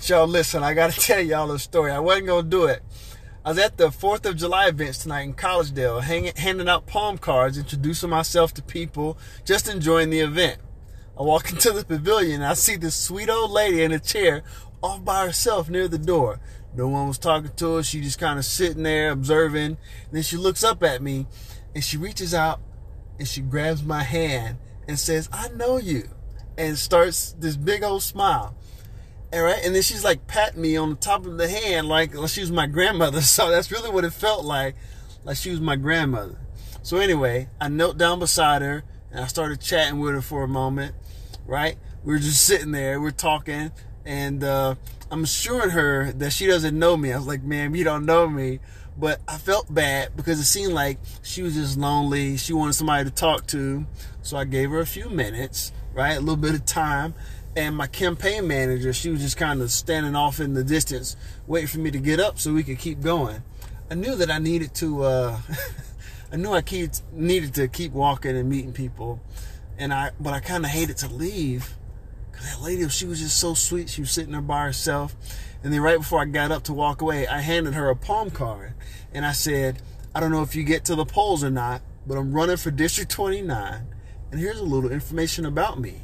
y'all, listen, I gotta tell y'all a story. I wasn't gonna do it. I was at the 4th of July events tonight in Collegedale, hanging, handing out palm cards, introducing myself to people, just enjoying the event. I walk into the pavilion I see this sweet old lady in a chair all by herself near the door. No one was talking to her. She just kind of sitting there observing. And then she looks up at me and she reaches out and she grabs my hand and says, I know you. And starts this big old smile. All right. And then she's like patting me on the top of the hand like, she was my grandmother. So that's really what it felt like. Like she was my grandmother. So anyway, I knelt down beside her and I started chatting with her for a moment. Right. we're just sitting there. We're talking and uh, I'm assuring her that she doesn't know me. I was like, "Man, you don't know me," but I felt bad because it seemed like she was just lonely. She wanted somebody to talk to, so I gave her a few minutes, right, a little bit of time. And my campaign manager, she was just kind of standing off in the distance, waiting for me to get up so we could keep going. I knew that I needed to. Uh, I knew I keep, needed to keep walking and meeting people, and I, but I kind of hated to leave because that lady, she was just so sweet. She was sitting there by herself. And then right before I got up to walk away, I handed her a palm card. And I said, I don't know if you get to the polls or not, but I'm running for District 29. And here's a little information about me.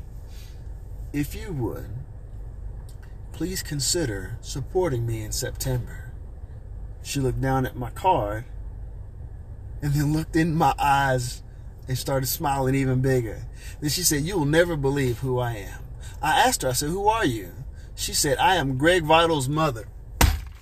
If you would, please consider supporting me in September. She looked down at my card and then looked in my eyes and started smiling even bigger. Then she said, You will never believe who I am. I asked her, I said, Who are you? She said, I am Greg Vital's mother.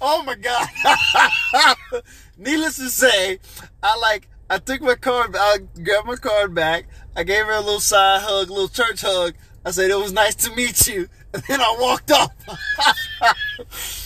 Oh my God. Needless to say, I like, I took my card, I grabbed my card back. I gave her a little side hug, a little church hug. I said, it was nice to meet you. And then I walked off.